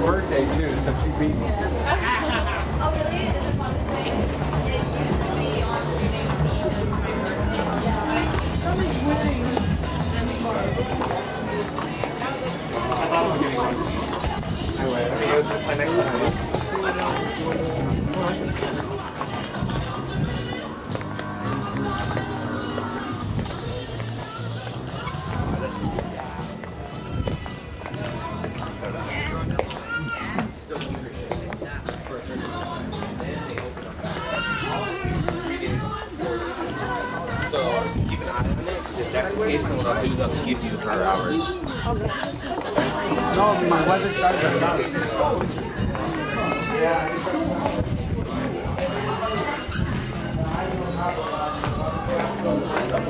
birthday too, so she beat me. Then what I'll do is I'll give you her hours. No, my has started right now.